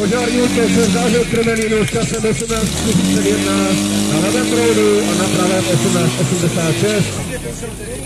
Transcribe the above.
Požárník se zážil krmelínu s časem 18.41 na proudu a na pravém 18.86.